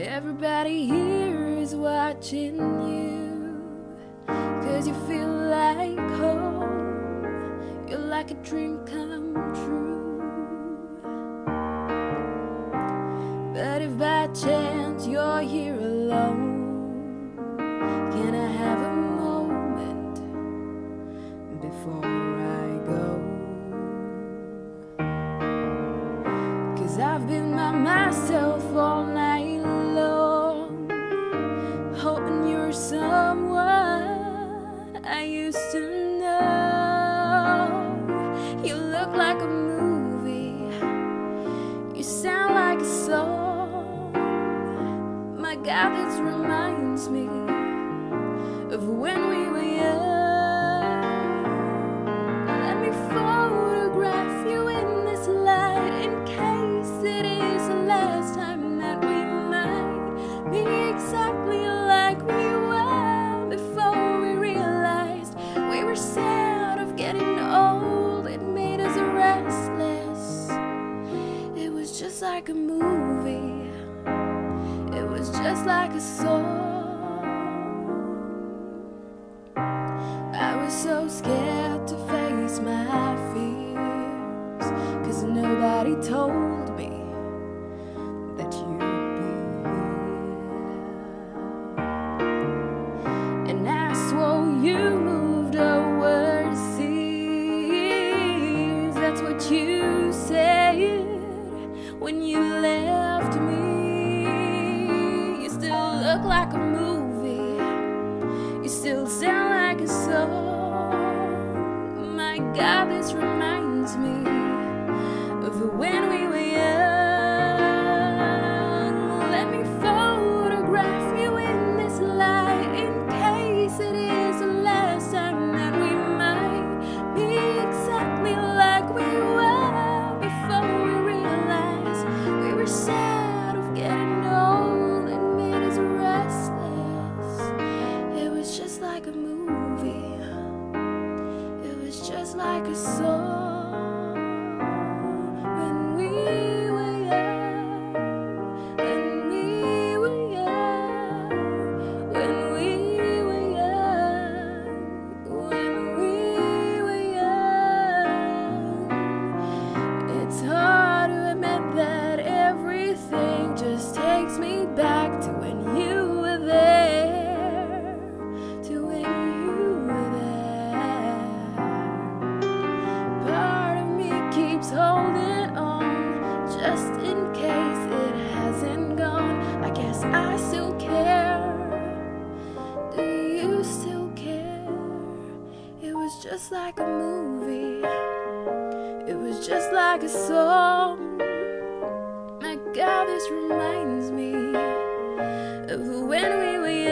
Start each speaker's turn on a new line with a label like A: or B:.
A: Everybody here is watching you, cause you feel like home. You're like a dream come true. But if by chance you're here alone, can I have a moment before I go? Cause I've been by myself My God, this reminds me of when we were young. Let me photograph you in this light in case it is the last time that we might be exactly like we were before we realized we were sad of getting old. It made us restless. It was just like a movie. Like a song. I was so scared to face my fears. Cause nobody told me that you'd be here. And I swore you moved overseas. That's what you said when you left me. Look like a movie. just like a movie, it was just like a song. My God, this reminds me of when we were.